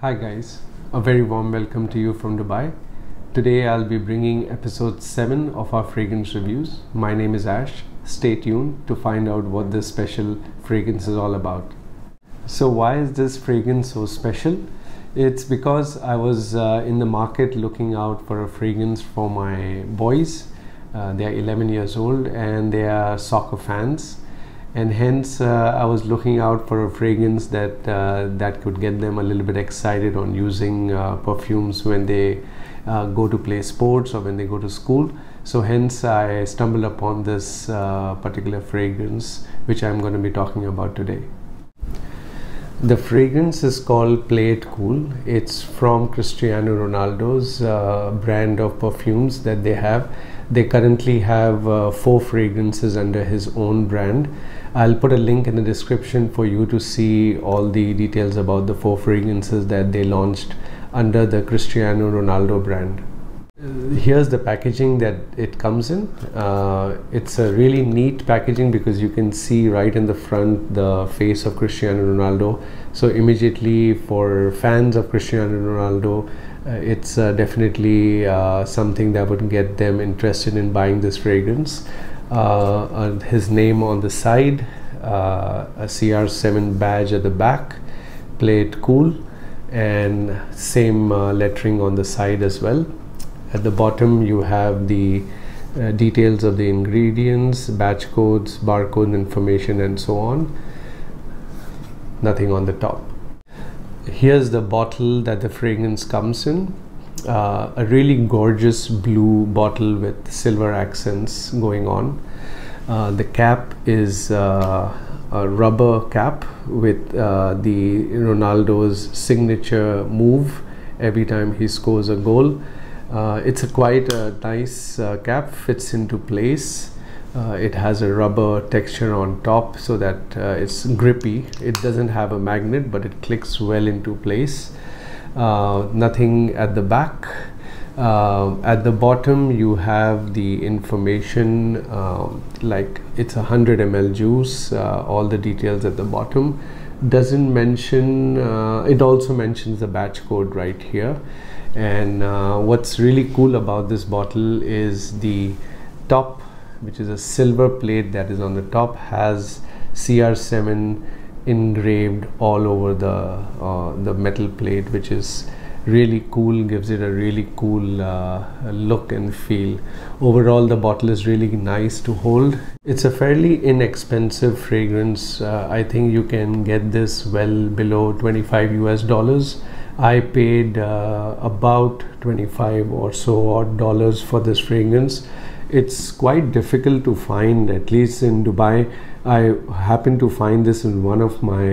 Hi, guys. A very warm welcome to you from Dubai. Today I'll be bringing episode 7 of our fragrance reviews. My name is Ash. Stay tuned to find out what this special fragrance is all about. So, why is this fragrance so special? It's because I was uh, in the market looking out for a fragrance for my boys. Uh, they are 11 years old and they are soccer fans and hence uh, I was looking out for a fragrance that uh, that could get them a little bit excited on using uh, perfumes when they uh, go to play sports or when they go to school. So hence I stumbled upon this uh, particular fragrance which I'm going to be talking about today. The fragrance is called Play It Cool. It's from Cristiano Ronaldo's uh, brand of perfumes that they have. They currently have four fragrances under his own brand I'll put a link in the description for you to see all the details about the four fragrances that they launched under the Cristiano Ronaldo brand. Here's the packaging that it comes in. Uh, it's a really neat packaging because you can see right in the front the face of Cristiano Ronaldo. So immediately for fans of Cristiano Ronaldo, uh, it's uh, definitely uh, something that would get them interested in buying this fragrance uh, his name on the side, uh, a CR7 badge at the back, play it cool, and same uh, lettering on the side as well. At the bottom, you have the uh, details of the ingredients, batch codes, barcode information, and so on. Nothing on the top. Here's the bottle that the fragrance comes in uh, a really gorgeous blue bottle with silver accents going on. Uh, the cap is uh, a rubber cap with uh, the Ronaldo's signature move every time he scores a goal. Uh, it's a quite a nice uh, cap, fits into place. It has a rubber texture on top so that it's grippy. It doesn't have a magnet, but it clicks well into place. Uh, nothing at the back. Uh, at the bottom you have the information uh, like it's a 100 ml juice uh, all the details at the bottom doesn't mention uh, it also mentions the batch code right here and uh, what's really cool about this bottle is the top which is a silver plate that is on the top has cr7 engraved all over the uh, the metal plate which is really cool gives it a really cool uh, look and feel. Overall the bottle is really nice to hold. It's a fairly inexpensive fragrance. Uh, i think you can get this well below 25 us dollars i paid uh, about 25 or so odd dollars for this fragrance it's quite difficult to find at least in dubai I happened to find this in one of my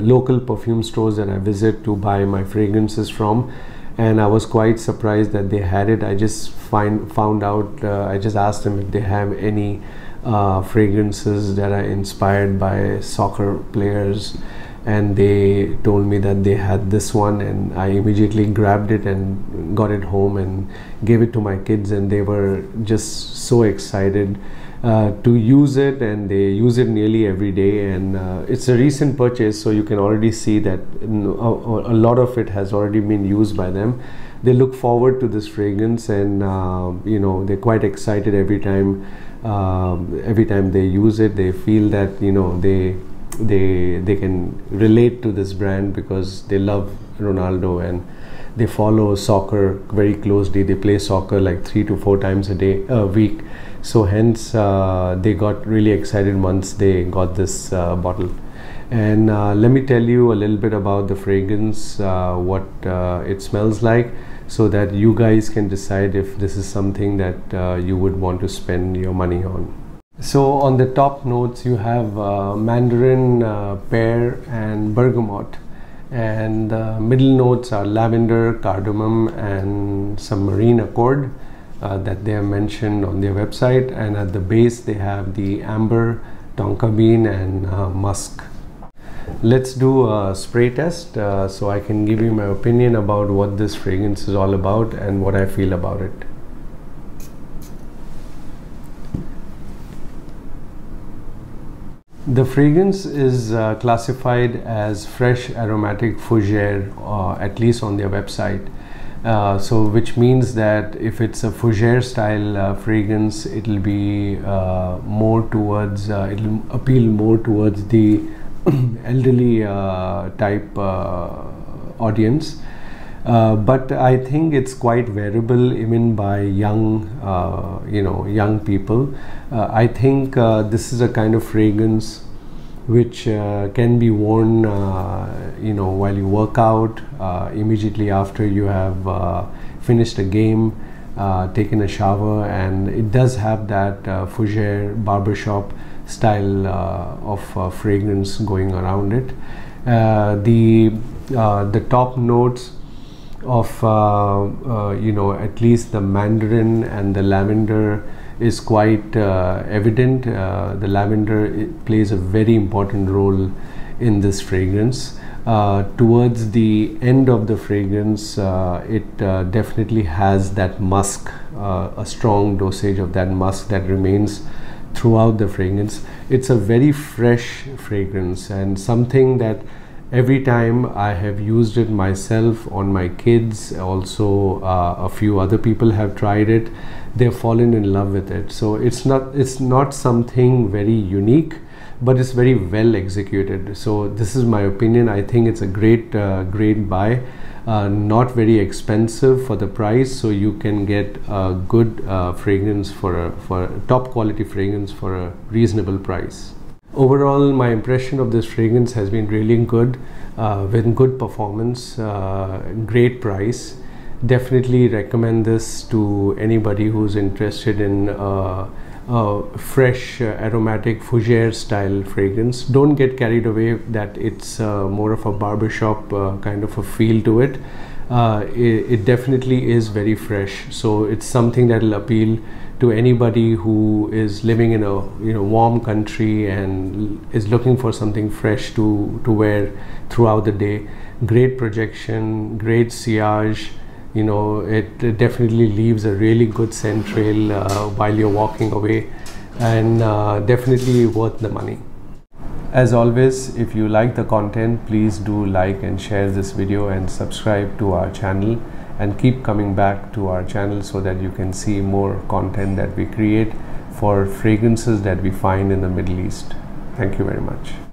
local perfume stores that I visit to buy my fragrances from and I was quite surprised that they had it. I just find found out. Uh, I just asked them if they have any uh, fragrances that are inspired by soccer players, and they told me that they had this one, and I immediately grabbed it and got it home and gave it to my kids, and they were just so excited uh, to use it and they use it nearly every day. And uh, it's a recent purchase so you can already see that a, lot of it has already been used by them. They look forward to this fragrance and uh, you know they're quite excited every time um, every time they use it. They feel that you know they they they can relate to this brand because they love Ronaldo and they follow soccer very closely. They play soccer like three to four times a day a week. So hence uh, they got really excited once they got this uh, bottle. And uh, let me tell you a little bit about the fragrance uh, what uh, it smells like so that you guys can decide if this is something that uh, you would want to spend your money on so on the top notes you have mandarin pear and bergamot. And the middle notes are lavender cardamom and some marine accord uh, that they have mentioned on their website. And at the base they have the amber tonka bean and uh, musk. Let's do a spray test uh, so I can give you my opinion about what this fragrance is all about and what I feel about it The fragrance is uh, classified as fresh aromatic fougere, uh, at least on their website. Uh, so, which means that if it's a fougere style uh, fragrance, it'll be uh, more towards, uh, it'll appeal more towards the elderly type audience. Uh, but I think it's quite wearable even by young, uh, you know, young people. Uh, I think uh, this is a kind of fragrance which uh, can be worn, you know, while you work out, immediately after you have finished a game, taken a shower, and it does have that uh, fougere barbershop style of fragrance going around it. the the top notes of uh, uh, you know at least the mandarin and the lavender is quite uh, evident. Uh, the lavender plays a very important role in this fragrance. Uh, towards the end of the fragrance uh, it definitely has that musk a strong dosage of that musk that remains throughout the fragrance. It's a very fresh fragrance and something that every time I have used it myself on my kids also uh, a few other people have tried it they've fallen in love with it. So it's not it's not something very unique but it's very well executed. So this is my opinion. I think it's a great uh, great buy. Uh, not very expensive for the price so you can get a good uh, fragrance for a for a top quality fragrance for a reasonable price overall my impression of this fragrance has been really good uh, with good performance uh, great price definitely recommend this to anybody who's interested in uh, fresh uh, aromatic fougere style fragrance don't get carried away that it's uh, more of a barbershop uh, kind of a feel to it. it. it definitely is very fresh so it's something that will appeal to anybody who is living in a you know warm country and is looking for something fresh to to wear throughout the day. Great projection great sillage you know it, it definitely leaves a really good scent trail uh, while you're walking away. And uh, definitely worth the money as always if you like the content please do like and share this video and subscribe to our channel and keep coming back to our channel so that you can see more content that we create for fragrances that we find in the Middle East. Thank you very much.